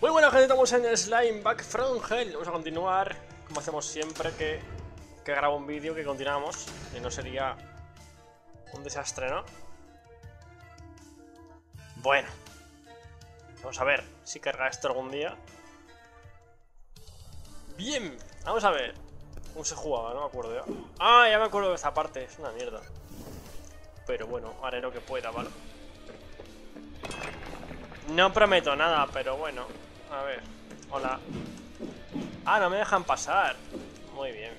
Muy buena gente, estamos en Slime Back from Hell. Vamos a continuar, como hacemos siempre que, que grabo un vídeo, que continuamos. Y no sería un desastre, ¿no? Bueno. Vamos a ver si carga esto algún día. Bien, vamos a ver. ¿Cómo se jugaba? No me acuerdo ya. Ah, ya me acuerdo de esta parte. Es una mierda. Pero bueno, haré lo que pueda, ¿vale? No prometo nada, pero bueno. A ver. Hola. Ah, no me dejan pasar. Muy bien.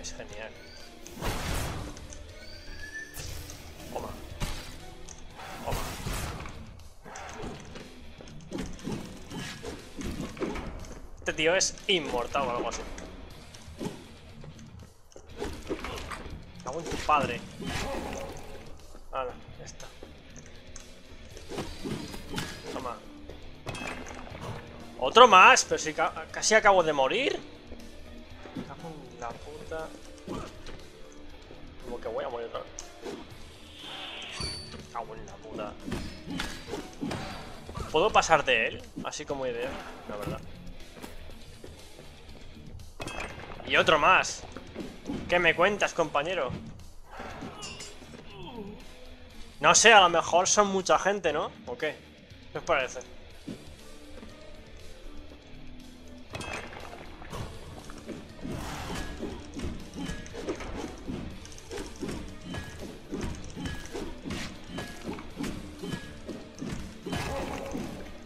Es genial. Toma. Toma. Este tío es inmortal o algo así. Cago en tu padre. ¿Otro más? Pero si ca- casi acabo de morir. Cago en la puta. Como que voy a morir otra vez. Cago en la puta. ¿Puedo pasar de él? Así como idea, la verdad. Y otro más. ¿Qué me cuentas, compañero? No sé, a lo mejor son mucha gente, ¿no? ¿O qué? ¿Qué os parece?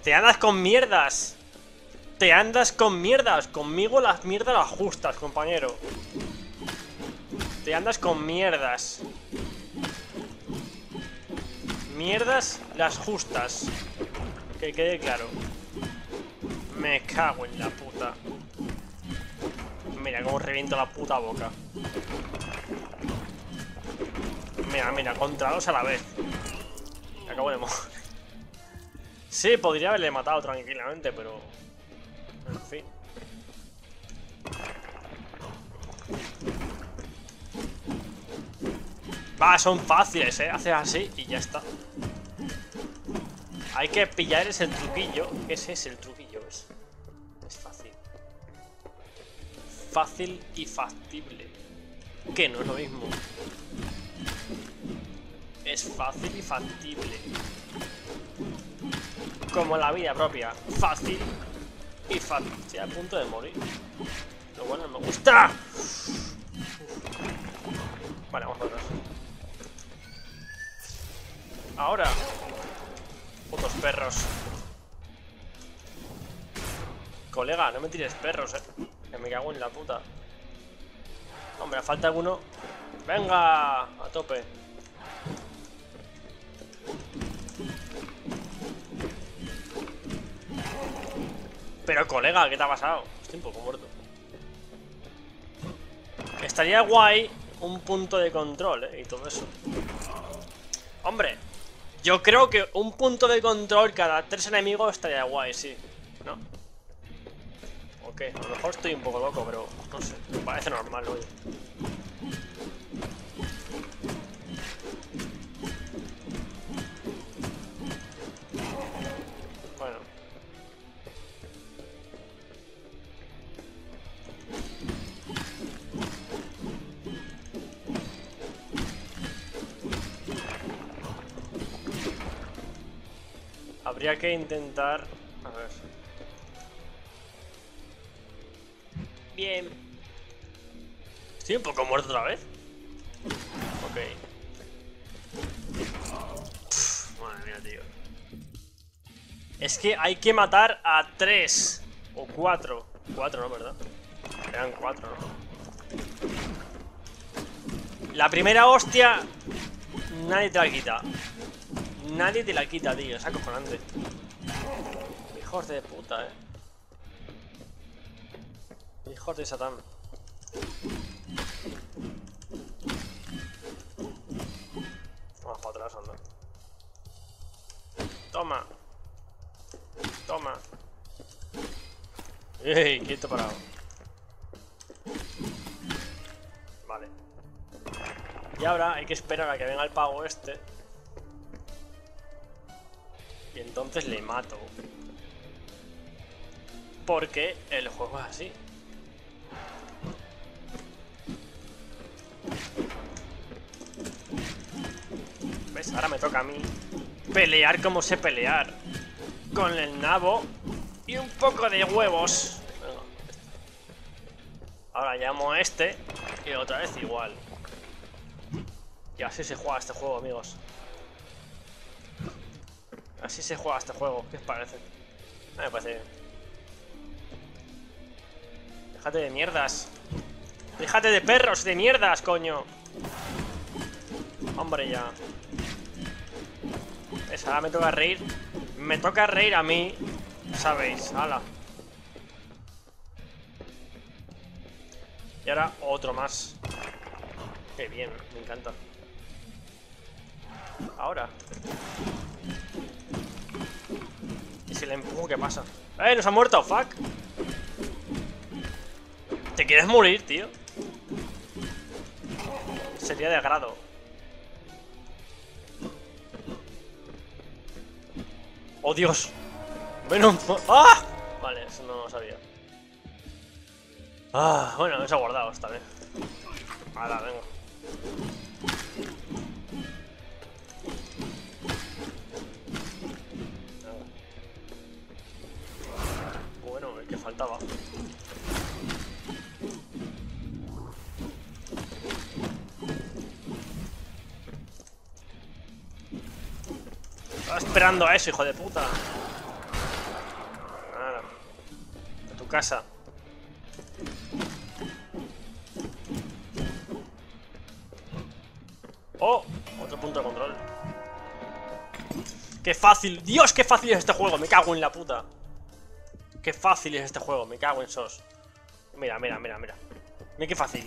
Te andas con mierdas. Te andas con mierdas. Conmigo las mierdas las justas, compañero. Te andas con mierdas. Mierdas las justas. Que quede claro. Me cago en la puta. Mira cómo reviento la puta boca. Mira, mira, contra dos a la vez. Me acabo de morir. Sí, podría haberle matado tranquilamente, pero... En fin. Va, son fáciles, ¿eh? Haces así y ya está. Hay que pillar ese truquillo. Ese es el truquillo, es. Fácil. Fácil y factible. Que no es lo mismo. Es fácil y factible. Como la vida propia. Fácil y fácil. Estoy a punto de morir. Lo bueno me gusta. Vale, vamos. Ahora. Putos perros. Colega, no me tires perros, eh. Que me cago en la puta. Hombre, falta alguno. Venga, a tope. Pero colega, ¿qué te ha pasado? Estoy un poco muerto. Estaría guay un punto de control, ¿eh? Y todo eso. Hombre, yo creo que un punto de control cada tres enemigos estaría guay, sí. ¿No? Ok, a lo mejor estoy un poco loco, pero no sé. Me parece normal, oye. Habría que intentar... A ver. Bien. Estoy un poco muerto otra vez. Ok. Pff, madre mía, tío. Es que hay que matar a tres. O cuatro. Cuatro, ¿no? ¿Verdad? Eran cuatro, ¿no? La primera hostia... Nadie te la quita. Nadie te la quita, tío. Es acojonante. Hijos de puta, eh. Hijos de Satán. Vamos para atrás, anda. Toma. Toma. ¡Ey! Quieto parado. Vale. Y ahora hay que esperar a que venga el pago este. Y entonces le mato. Porque el juego es así. ¿Ves? Ahora me toca a mí pelear como sé pelear. Con el nabo y un poco de huevos. Ahora llamo a este y otra vez igual. Y así se juega este juego, amigos. Así se juega este juego. ¿Qué os parece? Mí me parece bien. Déjate de mierdas. Déjate de perros, de mierdas, coño. Hombre, ya. Esa, ahora me toca reír. Me toca reír a mí. ¿Sabéis? Hala. Y ahora otro más. Qué bien, me encanta. Ahora. ¿Y si le empujo qué pasa? ¡Eh! ¡Nos ha muerto! ¡Fuck! ¿Te quieres morir, tío? Sería de agrado. ¡Oh, Dios! Venom... ¡Ah! Vale, eso no lo sabía. Ah, bueno, eso ha guardado esta vez. Ahora, venga. Faltaba. Estaba esperando a eso, hijo de puta. A tu casa. Oh, otro punto de control. Qué fácil. Dios, qué fácil es este juego. Me cago en la puta. Qué fácil es este juego. Me cago en sos. Mira, mira, mira, mira. Mira qué fácil.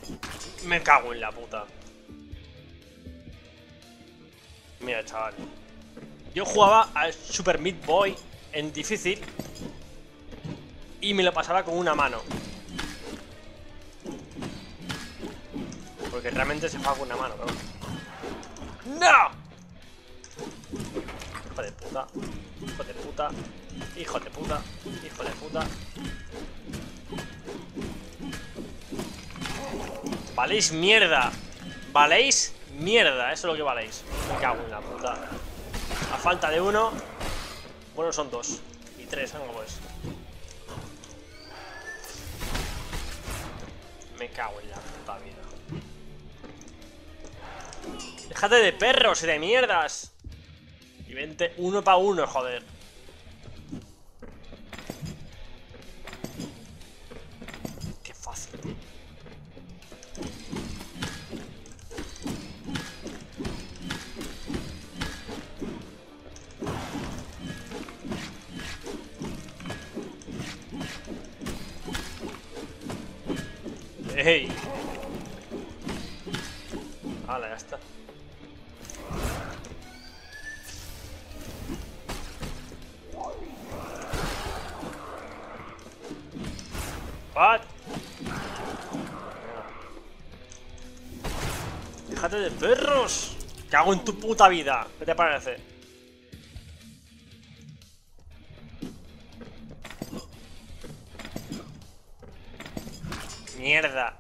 Me cago en la puta. Mira, chaval. Yo jugaba al Super Meat Boy en difícil y me lo pasaba con una mano. Porque realmente se juega con una mano, pero... ¡No! Hijo de puta. Hijo de puta. Hijo de puta. Hijo de puta. Valéis mierda. Valéis mierda. Eso es lo que valéis. Me cago en la puta. A falta de uno. Bueno, son dos. Y tres, algo pues. Me cago en la puta vida. Déjate de perros y de mierdas. Y vente uno para uno, joder. What? ¡Déjate de perros! ¡Cago en tu puta vida! ¿Qué te parece? ¡Mierda!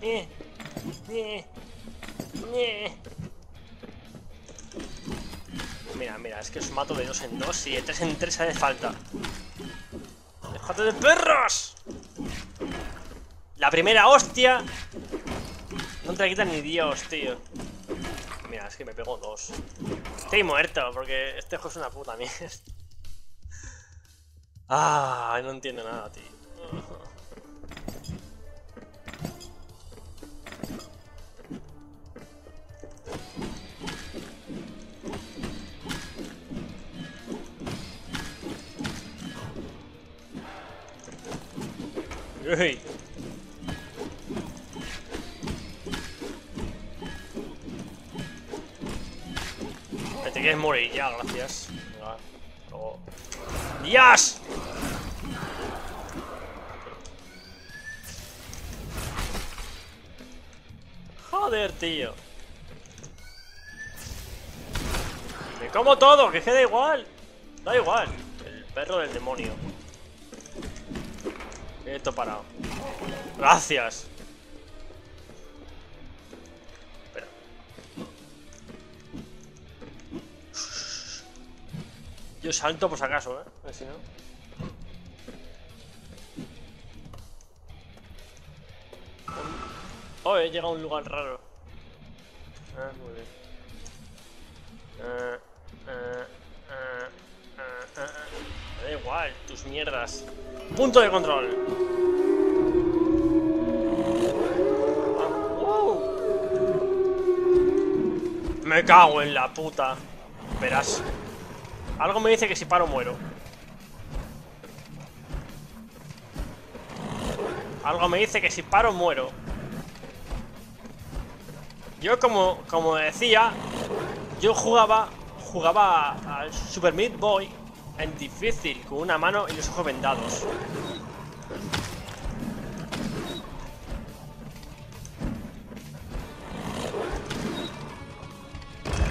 Eh, eh, eh. Mira, mira, es que os mato de dos en dos y de tres en tres hace falta. ¡Déjate de perros! La primera hostia. No te la quita ni Dios, tío. Mira, es que me pegó dos. Estoy muerto, porque este juego es una puta mierda. Ah, no entiendo nada, tío. Me te quieres morir ya, gracias. ¡Dios! Joder, tío. como todo, que queda igual. Da igual. El perro del demonio. Esto parado. Gracias. Espera. Yo salto por si acaso, ¿eh? Si no. Oh, he llegado a un lugar raro. Ah, muy bien. Ah, ah, igual, tus mierdas. Punto de control. Me cago en la puta. Verás. Algo me dice que si paro muero. Algo me dice que si paro muero. Yo como, como decía, yo jugaba jugaba al Super Meat Boy en difícil, con una mano y los ojos vendados.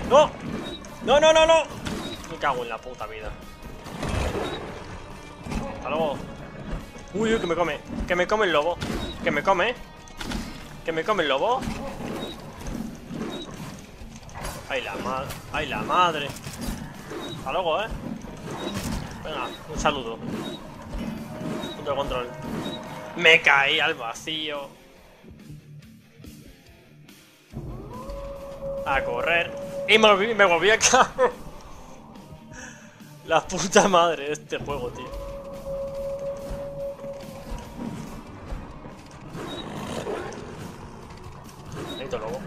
¡No! ¡No, no, no, no! Me cago en la puta vida. Hasta luego. Uy, uy, que me come. Que me come el lobo. Que me come. Que me come el lobo. Ay, la madre. Ay, la madre. Hasta luego, eh. Venga, un saludo. Punto de control. Me caí al vacío. A correr. Y me volví, me volví. La puta madre de este juego, tío. Necesito lobo.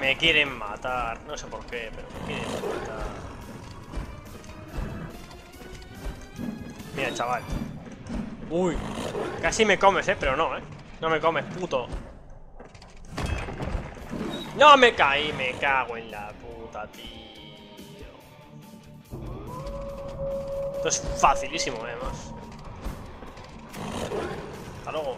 Me quieren matar. No sé por qué, pero me quieren matar. Mira, chaval. Uy. Casi me comes, eh. Pero no, eh. No me comes, puto. No me caí, me cago en la puta, tío. Esto es facilísimo, además. Hasta luego.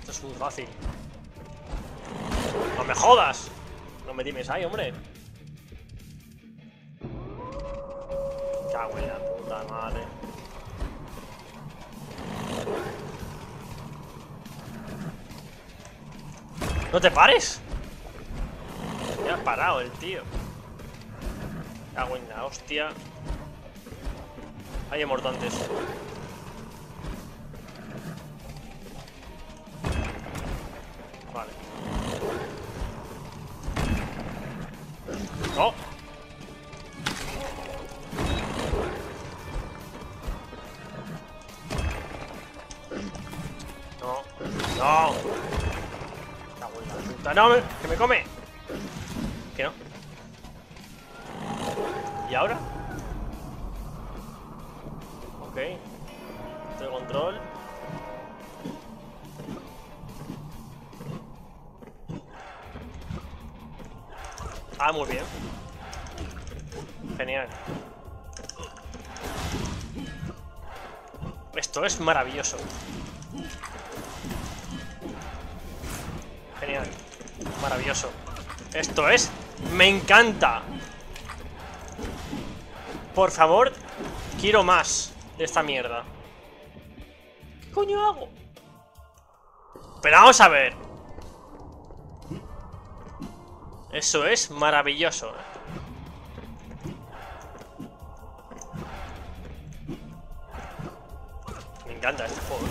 Esto es muy fácil. ¡No me jodas! No me dimes ahí, hombre. Cago en la puta madre. ¡No te pares! Ya ha parado el tío. Cago en la hostia. Hay mortantes. ¡No! No, no. La puta. No, que me come. Que no. ¿Y ahora? Ah, muy bien. Genial. Esto es maravilloso. Genial. Maravilloso. Esto es... ¡Me encanta! Por favor, quiero más de esta mierda. ¿Qué coño hago? Pero vamos a ver. Eso es maravilloso. Me encanta este juego.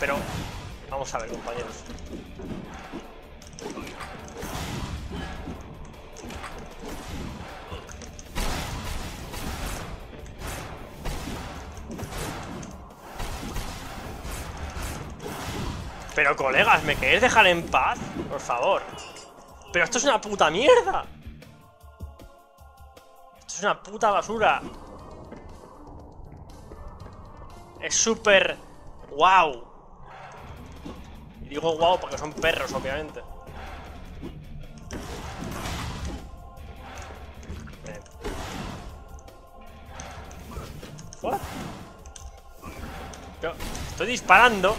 Pero, vamos a ver, compañeros. Pero colegas, ¿me queréis dejar en paz? Por favor. Pero esto es una puta mierda. Esto es una puta basura. Es súper... ¡Wow! Y digo wow porque son perros, obviamente. Yo estoy disparando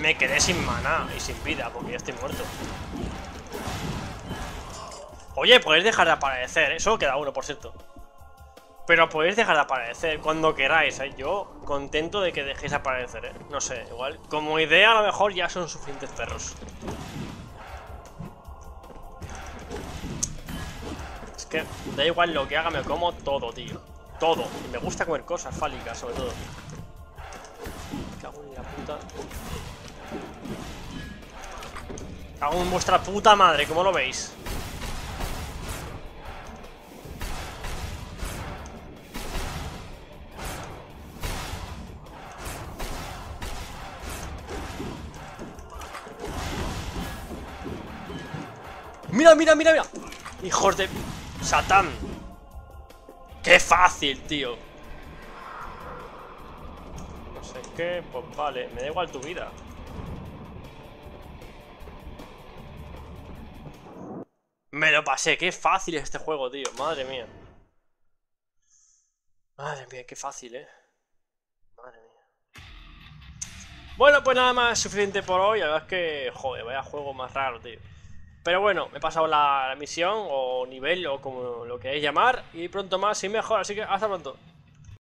Me quedé sin mana y sin vida porque ya estoy muerto. Oye, podéis dejar de aparecer, ¿eh? Solo queda uno, por cierto. Pero podéis dejar de aparecer cuando queráis, ¿eh? Yo contento de que dejéis de aparecer, ¿eh? No sé, igual. Como idea, a lo mejor ya son suficientes perros. Es que da igual lo que haga, me como todo, tío. Todo. Y me gusta comer cosas fálicas, sobre todo. Cago en la puta. En vuestra puta madre, ¿cómo lo veis? Mira, mira, mira, mira. Hijos de... Satán. Qué fácil, tío. No sé qué, pues vale. Me da igual tu vida. Me lo pasé. Qué fácil es este juego, tío. Madre mía. Madre mía, qué fácil, eh. Madre mía. Bueno, pues nada más suficiente por hoy. La verdad es que, joder, vaya juego más raro, tío. Pero bueno, me he pasado la, misión o nivel o como lo queráis llamar y pronto más y mejor, así que hasta pronto.